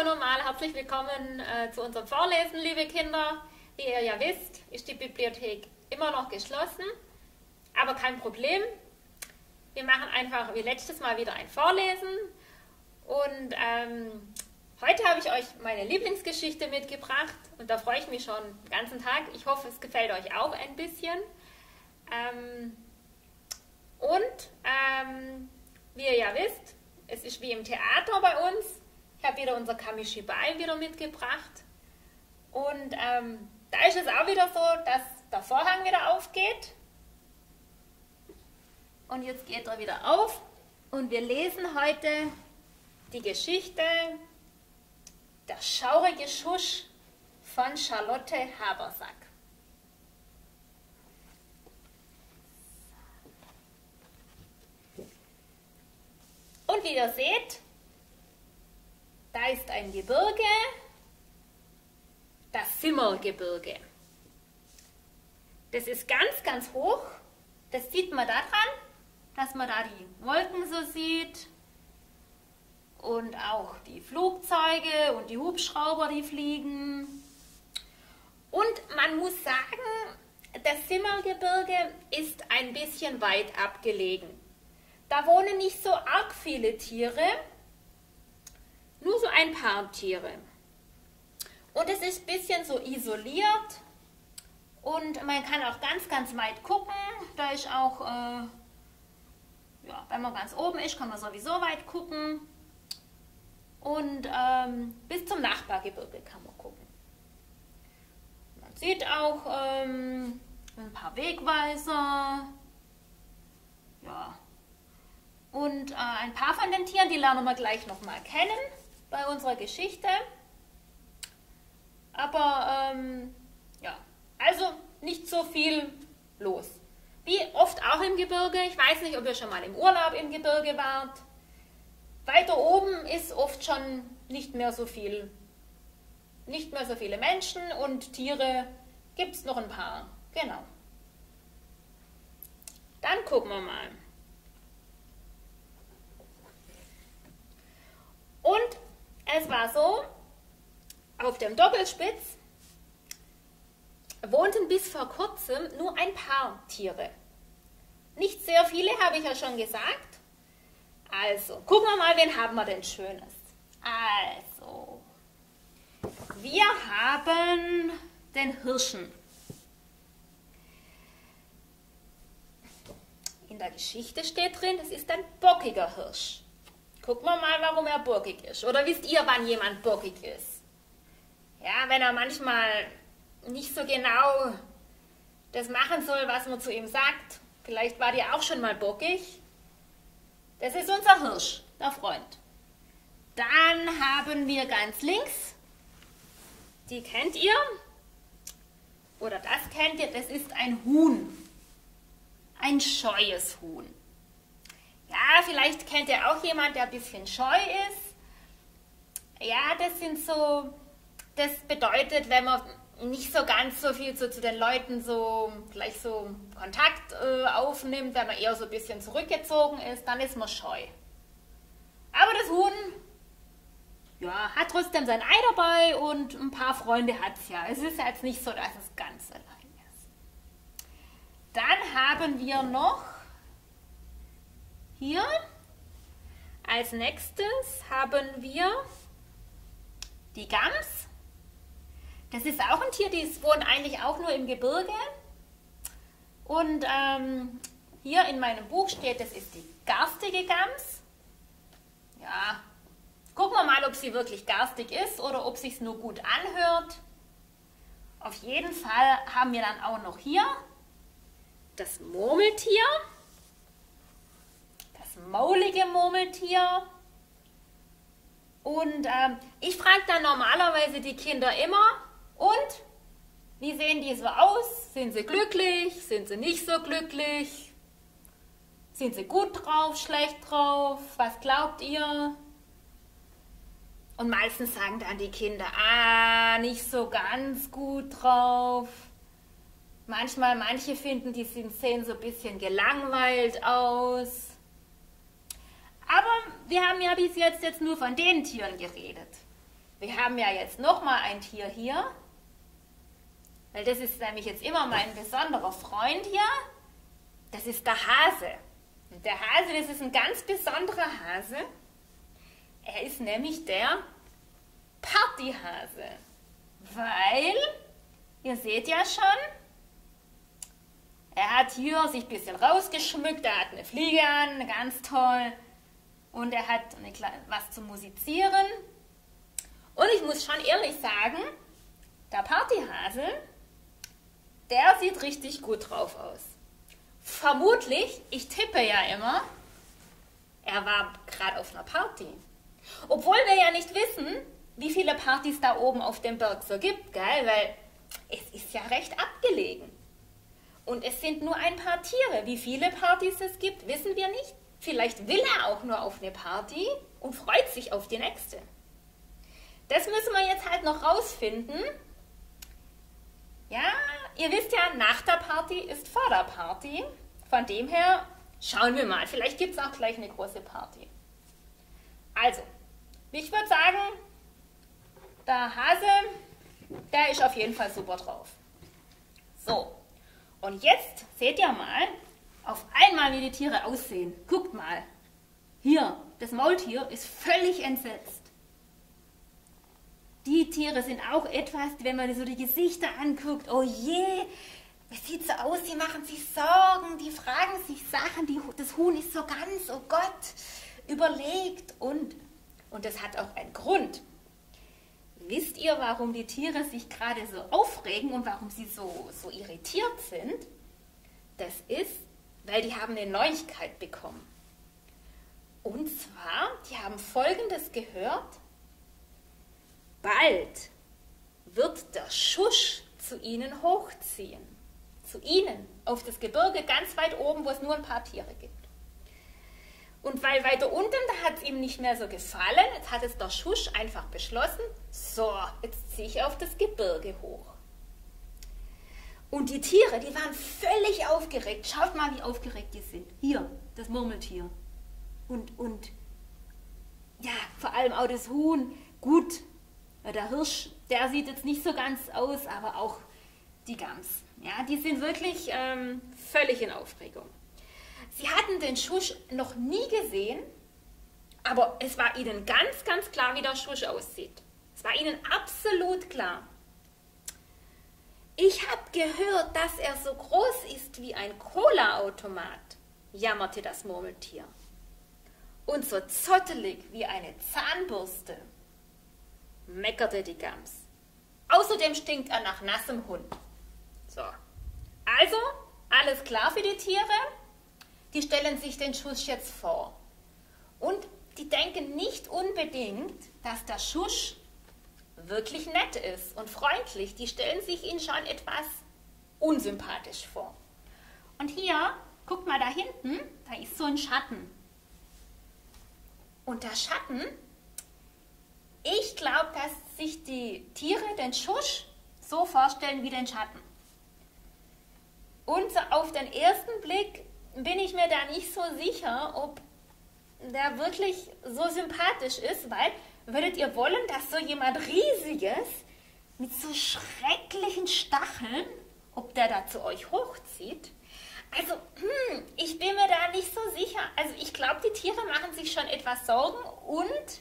Hallo nochmal, herzlich willkommen äh, zu unserem Vorlesen, liebe Kinder. Wie ihr ja wisst, ist die Bibliothek immer noch geschlossen, aber kein Problem. Wir machen einfach wie letztes Mal wieder ein Vorlesen und ähm, heute habe ich euch meine Lieblingsgeschichte mitgebracht und da freue ich mich schon den ganzen Tag. Ich hoffe, es gefällt euch auch ein bisschen. Ähm, und ähm, wie ihr ja wisst, es ist wie im Theater bei uns. Ich habe wieder unser Kamishibai wieder mitgebracht. Und ähm, da ist es auch wieder so, dass der Vorhang wieder aufgeht. Und jetzt geht er wieder auf. Und wir lesen heute die Geschichte Der schaurige Schusch von Charlotte Habersack. Und wie ihr seht, da ist ein Gebirge, das Simmergebirge. Das ist ganz, ganz hoch. Das sieht man daran, dass man da die Wolken so sieht und auch die Flugzeuge und die Hubschrauber, die fliegen. Und man muss sagen, das Simmergebirge ist ein bisschen weit abgelegen. Da wohnen nicht so arg viele Tiere, nur so ein paar Tiere. Und es ist ein bisschen so isoliert und man kann auch ganz, ganz weit gucken. Da ist auch, äh, ja, wenn man ganz oben ist, kann man sowieso weit gucken. Und ähm, bis zum Nachbargebirge kann man gucken. Man sieht auch ähm, ein paar Wegweiser. Ja. Und äh, ein paar von den Tieren, die lernen wir gleich nochmal kennen bei unserer Geschichte. Aber ähm, ja, also nicht so viel los. Wie oft auch im Gebirge. Ich weiß nicht, ob ihr schon mal im Urlaub im Gebirge wart. Weiter oben ist oft schon nicht mehr so viel, nicht mehr so viele Menschen und Tiere gibt es noch ein paar. Genau. Dann gucken wir mal. Und es war so, auf dem Doppelspitz wohnten bis vor kurzem nur ein paar Tiere. Nicht sehr viele, habe ich ja schon gesagt. Also, gucken wir mal, wen haben wir denn Schönes? Also, wir haben den Hirschen. In der Geschichte steht drin, das ist ein bockiger Hirsch. Gucken wir mal, warum er bockig ist. Oder wisst ihr, wann jemand bockig ist? Ja, wenn er manchmal nicht so genau das machen soll, was man zu ihm sagt. Vielleicht war dir auch schon mal bockig. Das ist unser Hirsch, der Freund. Dann haben wir ganz links, die kennt ihr, oder das kennt ihr, das ist ein Huhn. Ein scheues Huhn. Ja, vielleicht kennt ihr auch jemand, der ein bisschen scheu ist. Ja, das sind so, das bedeutet, wenn man nicht so ganz so viel so zu den Leuten so gleich so Kontakt äh, aufnimmt, wenn man eher so ein bisschen zurückgezogen ist, dann ist man scheu. Aber das Huhn, ja, hat trotzdem sein Ei dabei und ein paar Freunde hat es ja. Es ist ja jetzt nicht so, dass es ganz allein ist. Dann haben wir noch hier als nächstes haben wir die Gams. Das ist auch ein Tier, die wohnt eigentlich auch nur im Gebirge. Und ähm, hier in meinem Buch steht, das ist die garstige Gams. Ja, gucken wir mal, ob sie wirklich garstig ist oder ob sich nur gut anhört. Auf jeden Fall haben wir dann auch noch hier das Murmeltier maulige Murmeltier. Und ähm, ich frage dann normalerweise die Kinder immer, und wie sehen die so aus? Sind sie glücklich? Sind sie nicht so glücklich? Sind sie gut drauf, schlecht drauf? Was glaubt ihr? Und meistens sagen dann die Kinder, ah, nicht so ganz gut drauf. Manchmal, manche finden, die sehen so ein bisschen gelangweilt aus. Wir haben ja bis jetzt, jetzt nur von den Tieren geredet. wir haben ja jetzt nochmal ein Tier hier, weil das ist nämlich jetzt immer mein besonderer Freund hier. Das ist der Hase. Und der Hase, das ist ein ganz besonderer Hase. Er ist nämlich der Partyhase. Weil, ihr seht ja schon, er hat hier sich ein bisschen rausgeschmückt, er hat eine Fliege an, ganz toll. Und er hat was zum Musizieren. Und ich muss schon ehrlich sagen, der Partyhase, der sieht richtig gut drauf aus. Vermutlich, ich tippe ja immer, er war gerade auf einer Party. Obwohl wir ja nicht wissen, wie viele Partys da oben auf dem Berg so gibt, gell? Weil es ist ja recht abgelegen. Und es sind nur ein paar Tiere. Wie viele Partys es gibt, wissen wir nicht. Vielleicht will er auch nur auf eine Party und freut sich auf die nächste. Das müssen wir jetzt halt noch rausfinden. Ja, ihr wisst ja, nach der Party ist vor der Party. Von dem her schauen wir mal. Vielleicht gibt es auch gleich eine große Party. Also, ich würde sagen, der Hase, der ist auf jeden Fall super drauf. So, und jetzt seht ihr mal auf einmal, wie die Tiere aussehen. Guckt mal. Hier, das Maultier ist völlig entsetzt. Die Tiere sind auch etwas, wenn man so die Gesichter anguckt, oh je, es sieht so aus, sie machen sich Sorgen, die fragen sich Sachen, die, das Huhn ist so ganz, oh Gott, überlegt und, und das hat auch einen Grund. Wisst ihr, warum die Tiere sich gerade so aufregen und warum sie so, so irritiert sind? Das ist, weil die haben eine Neuigkeit bekommen. Und zwar, die haben Folgendes gehört. Bald wird der Schusch zu ihnen hochziehen. Zu ihnen, auf das Gebirge ganz weit oben, wo es nur ein paar Tiere gibt. Und weil weiter unten, da hat es ihm nicht mehr so gefallen, jetzt hat es der Schusch einfach beschlossen, so, jetzt ziehe ich auf das Gebirge hoch. Und die Tiere, die waren völlig aufgeregt. Schaut mal, wie aufgeregt die sind. Hier, das Murmeltier. Und, und, ja, vor allem auch das Huhn. Gut, der Hirsch, der sieht jetzt nicht so ganz aus, aber auch die Gams. Ja, die sind wirklich ähm, völlig in Aufregung. Sie hatten den Schusch noch nie gesehen, aber es war ihnen ganz, ganz klar, wie der Schusch aussieht. Es war ihnen absolut klar. Ich habe gehört, dass er so groß ist wie ein Cola-Automat, jammerte das Murmeltier. Und so zottelig wie eine Zahnbürste, meckerte die Gams. Außerdem stinkt er nach nassem Hund. So, also alles klar für die Tiere? die stellen sich den Schuss jetzt vor. Und die denken nicht unbedingt, dass der Schusch wirklich nett ist und freundlich. Die stellen sich ihn schon etwas unsympathisch vor. Und hier, guck mal da hinten, da ist so ein Schatten. Und der Schatten, ich glaube, dass sich die Tiere den Schusch so vorstellen wie den Schatten. Und auf den ersten Blick bin ich mir da nicht so sicher, ob der wirklich so sympathisch ist, weil würdet ihr wollen, dass so jemand Riesiges mit so schrecklichen Stacheln, ob der da zu euch hochzieht? Also, hm, ich bin mir da nicht so sicher. Also, ich glaube, die Tiere machen sich schon etwas Sorgen und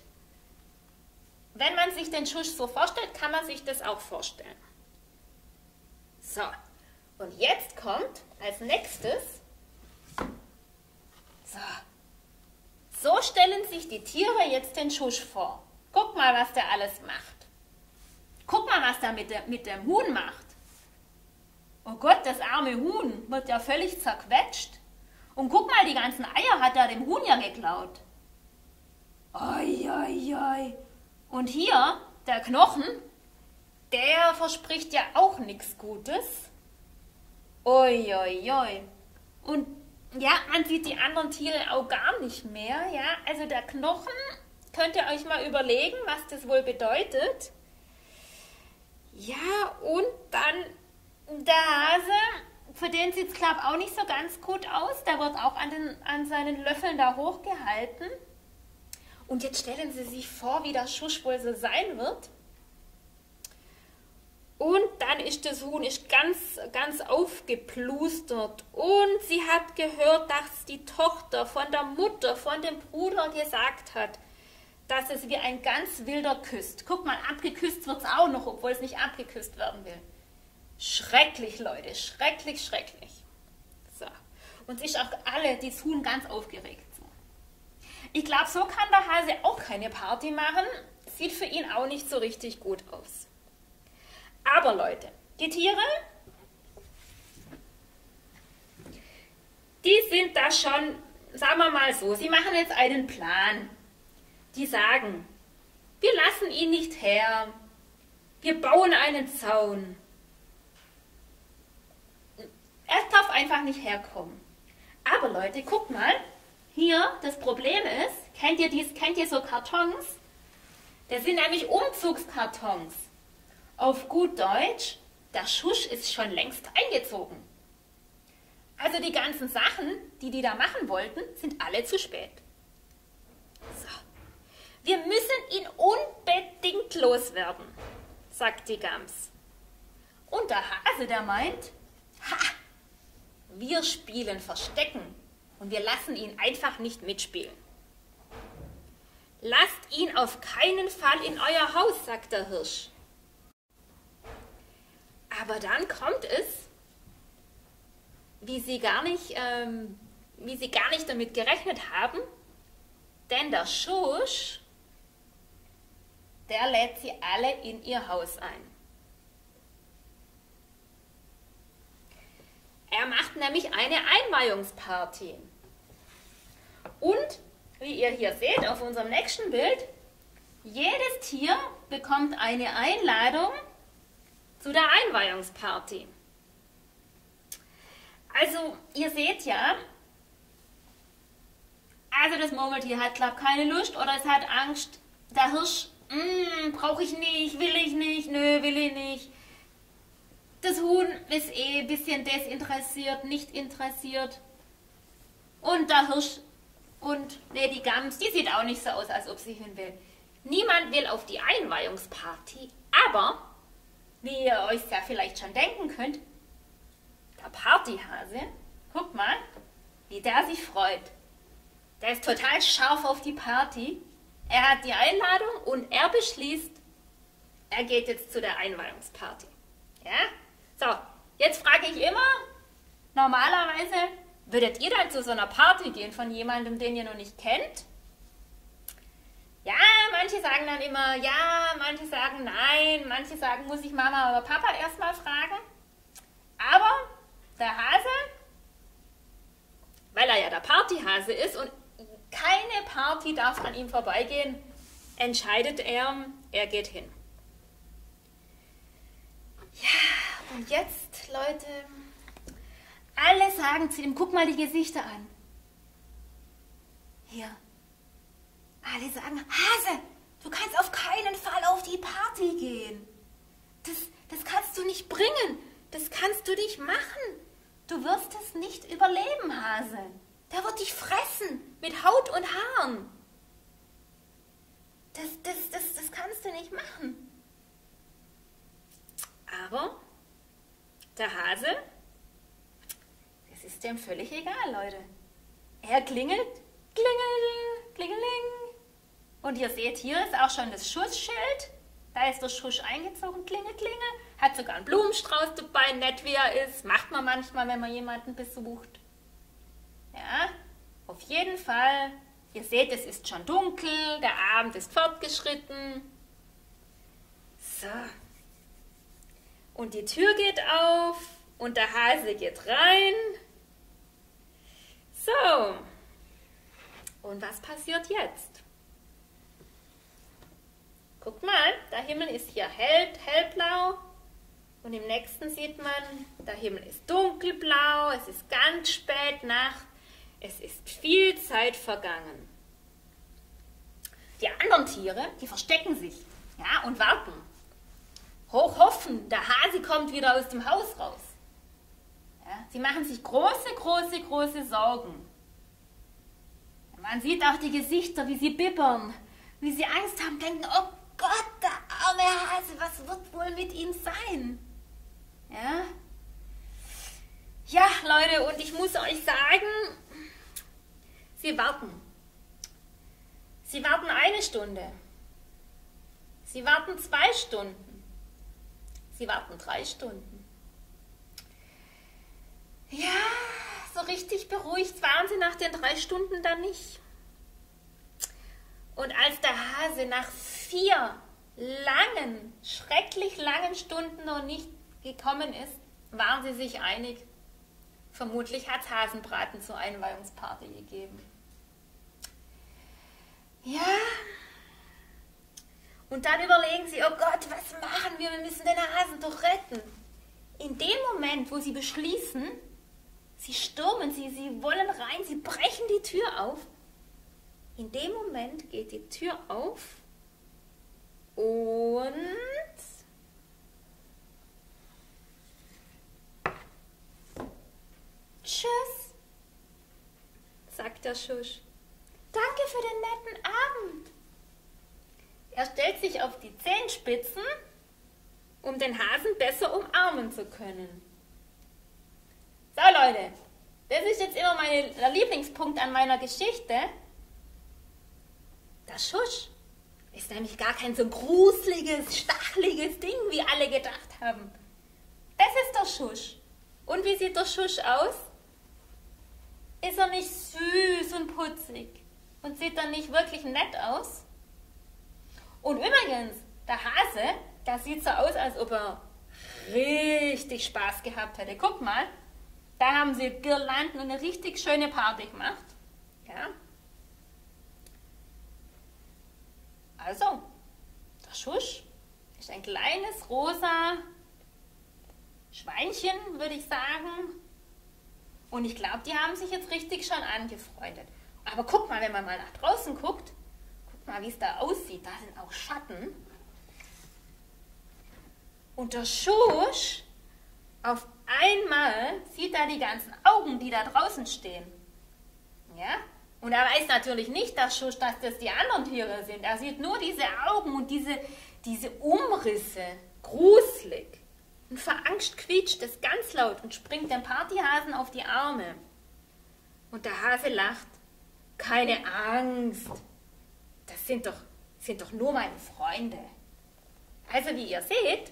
wenn man sich den Schusch so vorstellt, kann man sich das auch vorstellen. So, und jetzt kommt als nächstes so. So stellen sich die Tiere jetzt den Schusch vor. Guck mal, was der alles macht. Guck mal, was der mit, der mit dem Huhn macht. Oh Gott, das arme Huhn wird ja völlig zerquetscht. Und guck mal, die ganzen Eier hat er dem Huhn ja geklaut. Oi, oi, oi. Und hier, der Knochen, der verspricht ja auch nichts Gutes. Oi, oi, oi. Und ja, man sieht die anderen Tiere auch gar nicht mehr. Ja, also der Knochen, könnt ihr euch mal überlegen, was das wohl bedeutet. Ja, und dann der Hase, für den sieht es, glaube ich, auch nicht so ganz gut aus. Der wird auch an, den, an seinen Löffeln da hochgehalten. Und jetzt stellen Sie sich vor, wie das Schusch wohl so sein wird. Und dann ist das Huhn ist ganz, ganz aufgeplustert. Und sie hat gehört, dass die Tochter von der Mutter, von dem Bruder gesagt hat, dass es wie ein ganz wilder küsst. Guck mal, abgeküsst wird es auch noch, obwohl es nicht abgeküsst werden will. Schrecklich, Leute, schrecklich, schrecklich. So. Und sich auch alle, das Huhn ganz aufgeregt. Ich glaube, so kann der Hase auch keine Party machen. Sieht für ihn auch nicht so richtig gut aus. Aber Leute, die Tiere, die sind da schon, sagen wir mal so, sie machen jetzt einen Plan. Die sagen, wir lassen ihn nicht her, wir bauen einen Zaun. Er darf einfach nicht herkommen. Aber Leute, guckt mal, hier das Problem ist, kennt ihr dies, kennt ihr so Kartons? Das sind nämlich Umzugskartons. Auf gut Deutsch, der Schusch ist schon längst eingezogen. Also die ganzen Sachen, die die da machen wollten, sind alle zu spät. So. Wir müssen ihn unbedingt loswerden, sagt die Gams. Und der Hase, der meint, ha, wir spielen Verstecken und wir lassen ihn einfach nicht mitspielen. Lasst ihn auf keinen Fall in euer Haus, sagt der Hirsch. Aber dann kommt es, wie sie gar nicht, ähm, wie sie gar nicht damit gerechnet haben, denn der Schusch, der lädt sie alle in ihr Haus ein. Er macht nämlich eine Einweihungsparty. Und, wie ihr hier seht auf unserem nächsten Bild, jedes Tier bekommt eine Einladung zu der Einweihungsparty. Also, ihr seht ja, also das Murmeltier hat, glaube keine Lust oder es hat Angst. Der Hirsch, mm, brauche ich nicht, will ich nicht, nö, will ich nicht. Das Huhn ist eh ein bisschen desinteressiert, nicht interessiert. Und der Hirsch und die Gams, die sieht auch nicht so aus, als ob sie hin will. Niemand will auf die Einweihungsparty, aber wie ihr euch ja vielleicht schon denken könnt, der Partyhase, guck mal, wie der sich freut. Der ist total scharf auf die Party. Er hat die Einladung und er beschließt, er geht jetzt zu der Einweihungsparty. Ja? So, jetzt frage ich immer, normalerweise würdet ihr dann zu so einer Party gehen von jemandem, den ihr noch nicht kennt? Ja, manche sagen dann immer ja, manche sagen nein, manche sagen, muss ich Mama oder Papa erstmal fragen. Aber der Hase, weil er ja der Partyhase ist und keine Party darf an ihm vorbeigehen, entscheidet er, er geht hin. Ja, und jetzt, Leute, alle sagen zu ihm, guck mal die Gesichter an. Hier, alle sagen, Hase, du kannst auf keinen Fall auf die Party gehen. Das, das kannst du nicht bringen. Das kannst du nicht machen. Du wirst es nicht überleben, Hase. Der wird dich fressen mit Haut und Haaren. Das, das, das, das kannst du nicht machen. Aber der Hase, das ist dem völlig egal, Leute. Er klingelt, klingel, klingeling, und ihr seht, hier ist auch schon das Schussschild. Da ist der Schuss eingezogen, Klinge, Klinge. Hat sogar einen Blumenstrauß dabei, nett wie er ist. Macht man manchmal, wenn man jemanden besucht. Ja, auf jeden Fall. Ihr seht, es ist schon dunkel, der Abend ist fortgeschritten. So. Und die Tür geht auf und der Hase geht rein. So. Und was passiert jetzt? Guckt mal, der Himmel ist hier hell, hellblau und im nächsten sieht man, der Himmel ist dunkelblau, es ist ganz spät Nacht, es ist viel Zeit vergangen. Die anderen Tiere, die verstecken sich ja, und warten. Hoch hoffen, der Hase kommt wieder aus dem Haus raus. Ja, sie machen sich große, große, große Sorgen. Man sieht auch die Gesichter, wie sie bibbern, wie sie Angst haben, denken, oh Gott, der arme Hase, was wird wohl mit ihm sein? Ja? Ja, Leute, und ich muss euch sagen, sie warten. Sie warten eine Stunde. Sie warten zwei Stunden. Sie warten drei Stunden. Ja, so richtig beruhigt waren sie nach den drei Stunden dann nicht. Und als der Hase nach vier langen, schrecklich langen Stunden noch nicht gekommen ist, waren sie sich einig. Vermutlich hat es Hasenbraten zur Einweihungsparty gegeben. Ja. Und dann überlegen sie, oh Gott, was machen wir? Wir müssen den Hasen doch retten. In dem Moment, wo sie beschließen, sie stürmen, sie, sie wollen rein, sie brechen die Tür auf. In dem Moment geht die Tür auf und Tschüss, sagt der Schusch. Danke für den netten Abend. Er stellt sich auf die Zehenspitzen, um den Hasen besser umarmen zu können. So Leute, das ist jetzt immer mein, Lieblingspunkt an meiner Geschichte. Der Schusch ist nämlich gar kein so gruseliges, stachliges Ding, wie alle gedacht haben. Das ist der Schusch. Und wie sieht der Schusch aus? Ist er nicht süß und putzig? Und sieht er nicht wirklich nett aus? Und übrigens, der Hase, der sieht so aus, als ob er richtig Spaß gehabt hätte. Guck mal, da haben sie Girlanden und eine richtig schöne Party gemacht. Ja. Also, der Schusch ist ein kleines rosa Schweinchen, würde ich sagen. Und ich glaube, die haben sich jetzt richtig schon angefreundet. Aber guck mal, wenn man mal nach draußen guckt, guck mal, wie es da aussieht. Da sind auch Schatten. Und der Schusch, auf einmal sieht er die ganzen Augen, die da draußen stehen. Ja? Und er weiß natürlich nicht, dass, Schusch, dass das die anderen Tiere sind. Er sieht nur diese Augen und diese, diese Umrisse. Gruselig. Und vor Angst quietscht es ganz laut und springt dem Partyhasen auf die Arme. Und der Hase lacht. Keine Angst. Das sind doch, sind doch nur meine Freunde. Also wie ihr seht,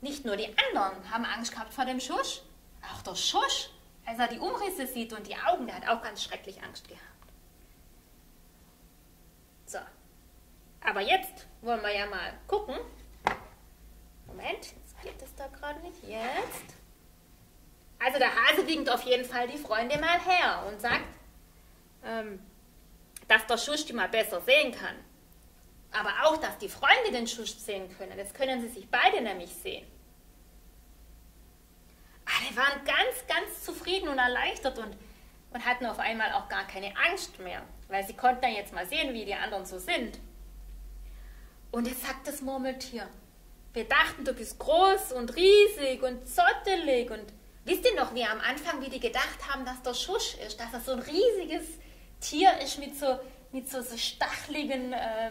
nicht nur die anderen haben Angst gehabt vor dem Schusch, auch der Schusch, als er die Umrisse sieht und die Augen, der hat auch ganz schrecklich Angst gehabt. So, aber jetzt wollen wir ja mal gucken. Moment, Geht es da gerade nicht? Jetzt. Also der Hase winkt auf jeden Fall die Freunde mal her und sagt, ähm, dass der Schusch die mal besser sehen kann. Aber auch, dass die Freunde den Schusch sehen können. Das können sie sich beide nämlich sehen. Waren ganz, ganz zufrieden und erleichtert und, und hatten auf einmal auch gar keine Angst mehr, weil sie konnten ja jetzt mal sehen, wie die anderen so sind. Und jetzt sagt das Murmeltier, wir dachten, du bist groß und riesig und zottelig und wisst ihr noch, wie am Anfang, wie die gedacht haben, dass der Schusch ist, dass er so ein riesiges Tier ist mit so, mit so, so stachligen äh,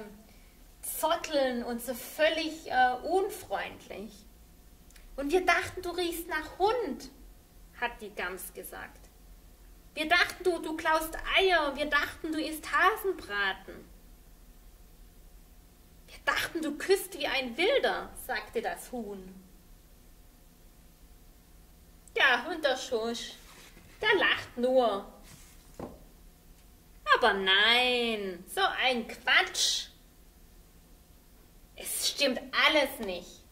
Zotteln und so völlig äh, unfreundlich. Und wir dachten, du riechst nach Hund, hat die Gams gesagt. Wir dachten, du, du klaust Eier, wir dachten, du isst Hasenbraten dachten, du küsst wie ein Wilder, sagte das Huhn. Ja, und der Schusch, der lacht nur. Aber nein, so ein Quatsch. Es stimmt alles nicht.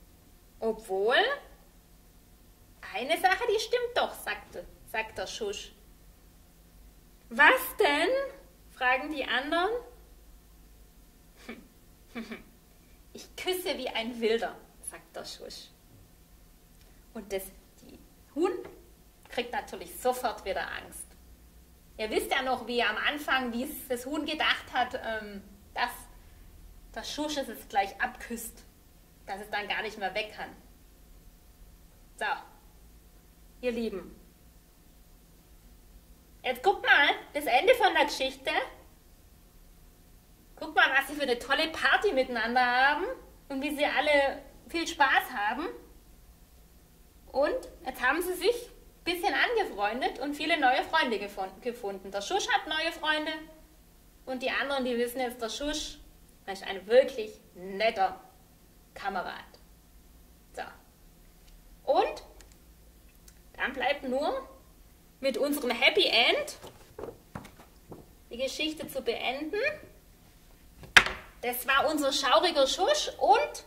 Obwohl, eine Sache, die stimmt doch, sagte, sagt der Schusch. Was denn? fragen die anderen. Ich küsse wie ein Wilder, sagt der Schusch. Und das, die Huhn kriegt natürlich sofort wieder Angst. Ihr wisst ja noch, wie am Anfang, wie das Huhn gedacht hat, ähm, dass der Schusch es gleich abküsst, dass es dann gar nicht mehr weg kann. So, ihr Lieben, Jetzt guck mal, das Ende von der Geschichte. Guck mal, was sie für eine tolle Party miteinander haben und wie sie alle viel Spaß haben. Und jetzt haben sie sich ein bisschen angefreundet und viele neue Freunde gefunden. Der Schusch hat neue Freunde und die anderen, die wissen jetzt, der Schusch ist ein wirklich netter Kamerad. So. Und dann bleibt nur mit unserem Happy End die Geschichte zu beenden. Das war unser schauriger Schusch und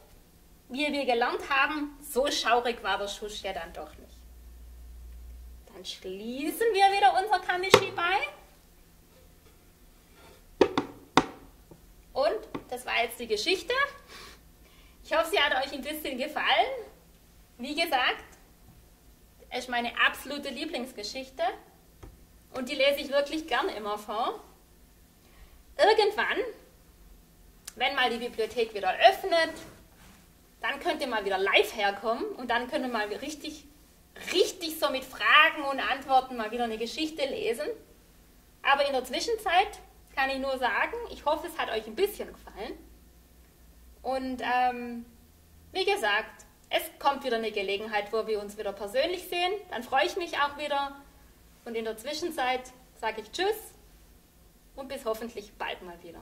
wie wir gelernt haben, so schaurig war der Schusch ja dann doch nicht. Dann schließen wir wieder unser Kamishi bei. Und das war jetzt die Geschichte. Ich hoffe, sie hat euch ein bisschen gefallen. Wie gesagt, es ist meine absolute Lieblingsgeschichte und die lese ich wirklich gern immer vor. Irgendwann, wenn mal die Bibliothek wieder öffnet, dann könnt ihr mal wieder live herkommen und dann könnt ihr mal richtig, richtig so mit Fragen und Antworten mal wieder eine Geschichte lesen. Aber in der Zwischenzeit kann ich nur sagen, ich hoffe, es hat euch ein bisschen gefallen. Und ähm, wie gesagt, es kommt wieder eine Gelegenheit, wo wir uns wieder persönlich sehen. Dann freue ich mich auch wieder. Und in der Zwischenzeit sage ich Tschüss und bis hoffentlich bald mal wieder.